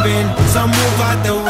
jumping, so move out the way.